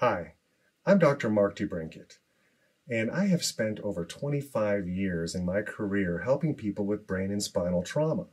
Hi, I'm Dr. Mark DeBrinket, and I have spent over 25 years in my career helping people with brain and spinal trauma.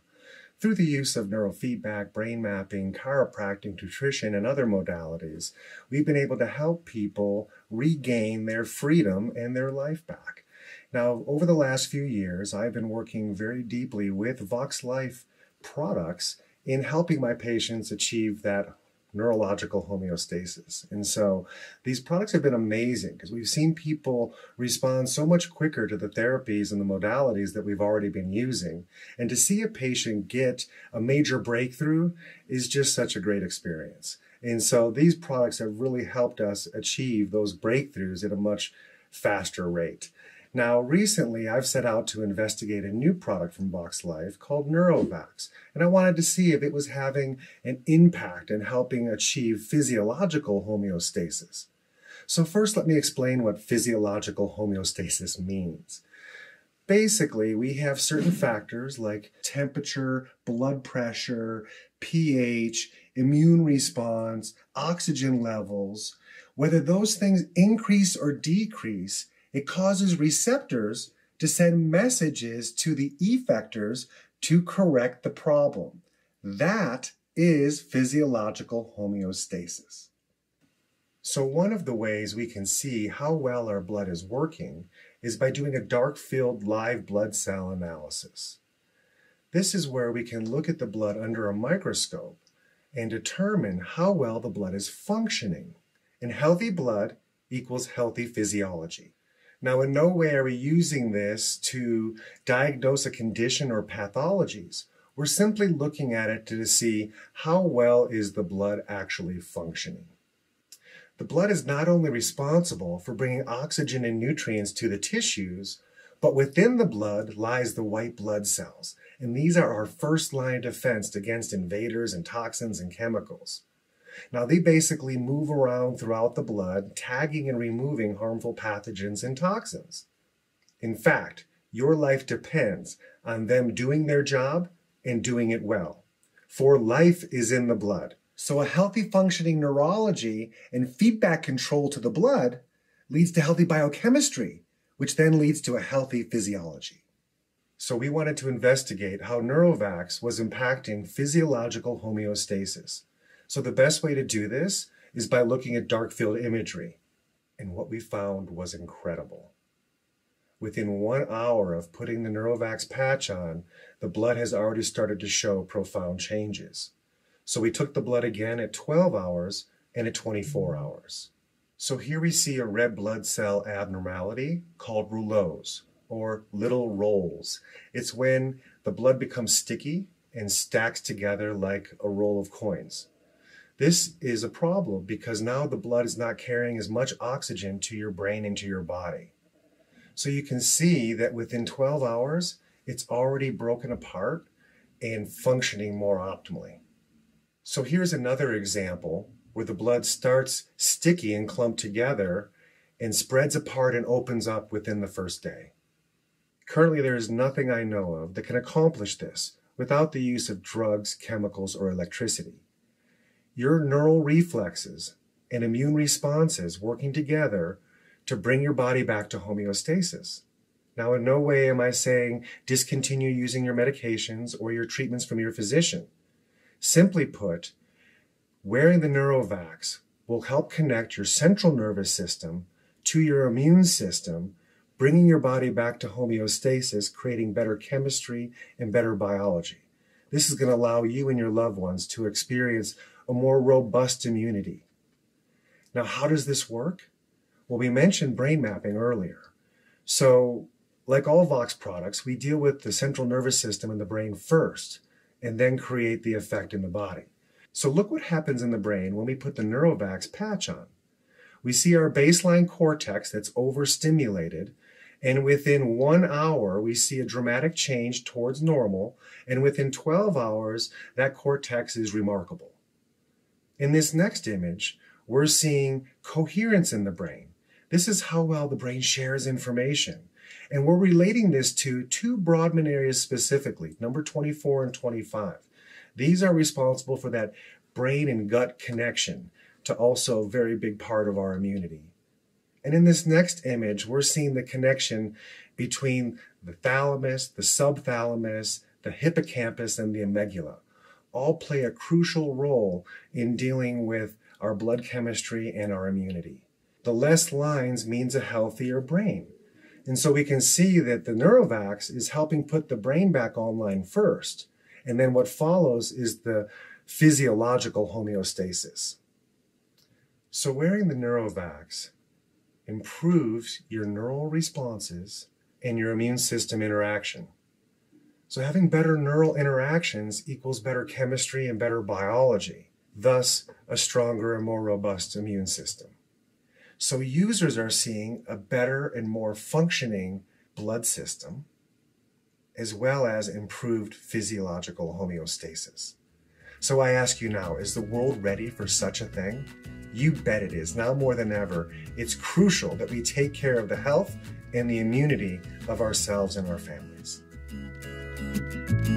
Through the use of neurofeedback, brain mapping, chiropractic, nutrition, and other modalities, we've been able to help people regain their freedom and their life back. Now, over the last few years, I've been working very deeply with Vox Life products in helping my patients achieve that neurological homeostasis. And so these products have been amazing because we've seen people respond so much quicker to the therapies and the modalities that we've already been using. And to see a patient get a major breakthrough is just such a great experience. And so these products have really helped us achieve those breakthroughs at a much faster rate. Now, recently I've set out to investigate a new product from Vox Life called Neurovax, and I wanted to see if it was having an impact in helping achieve physiological homeostasis. So first let me explain what physiological homeostasis means. Basically, we have certain factors like temperature, blood pressure, pH, immune response, oxygen levels. Whether those things increase or decrease it causes receptors to send messages to the effectors to correct the problem. That is physiological homeostasis. So one of the ways we can see how well our blood is working is by doing a dark field live blood cell analysis. This is where we can look at the blood under a microscope and determine how well the blood is functioning. And healthy blood equals healthy physiology. Now, in no way are we using this to diagnose a condition or pathologies. We're simply looking at it to see how well is the blood actually functioning. The blood is not only responsible for bringing oxygen and nutrients to the tissues, but within the blood lies the white blood cells, and these are our first line of defense against invaders and toxins and chemicals. Now, they basically move around throughout the blood, tagging and removing harmful pathogens and toxins. In fact, your life depends on them doing their job and doing it well. For life is in the blood. So, a healthy functioning neurology and feedback control to the blood leads to healthy biochemistry, which then leads to a healthy physiology. So, we wanted to investigate how Neurovax was impacting physiological homeostasis. So the best way to do this is by looking at dark field imagery. And what we found was incredible. Within one hour of putting the Neurovax patch on, the blood has already started to show profound changes. So we took the blood again at 12 hours and at 24 hours. So here we see a red blood cell abnormality called rouleaux or little rolls. It's when the blood becomes sticky and stacks together like a roll of coins. This is a problem because now the blood is not carrying as much oxygen to your brain and to your body. So you can see that within 12 hours, it's already broken apart and functioning more optimally. So here's another example where the blood starts sticky and clumped together and spreads apart and opens up within the first day. Currently, there is nothing I know of that can accomplish this without the use of drugs, chemicals, or electricity your neural reflexes and immune responses working together to bring your body back to homeostasis. Now, in no way am I saying discontinue using your medications or your treatments from your physician. Simply put, wearing the Neurovax will help connect your central nervous system to your immune system, bringing your body back to homeostasis, creating better chemistry and better biology. This is going to allow you and your loved ones to experience a more robust immunity. Now, how does this work? Well, we mentioned brain mapping earlier. So, like all Vox products, we deal with the central nervous system in the brain first and then create the effect in the body. So, look what happens in the brain when we put the Neurovax patch on. We see our baseline cortex that's overstimulated, and within one hour, we see a dramatic change towards normal, and within 12 hours, that cortex is remarkable. In this next image, we're seeing coherence in the brain. This is how well the brain shares information. And we're relating this to two Brodmann areas specifically, number 24 and 25. These are responsible for that brain and gut connection to also a very big part of our immunity. And in this next image, we're seeing the connection between the thalamus, the subthalamus, the hippocampus, and the amygdala. All play a crucial role in dealing with our blood chemistry and our immunity. The less lines means a healthier brain. And so we can see that the Neurovax is helping put the brain back online first. And then what follows is the physiological homeostasis. So wearing the Neurovax improves your neural responses and your immune system interaction. So having better neural interactions equals better chemistry and better biology, thus a stronger and more robust immune system. So users are seeing a better and more functioning blood system, as well as improved physiological homeostasis. So I ask you now, is the world ready for such a thing? You bet it is. Now more than ever, it's crucial that we take care of the health and the immunity of ourselves and our families thank you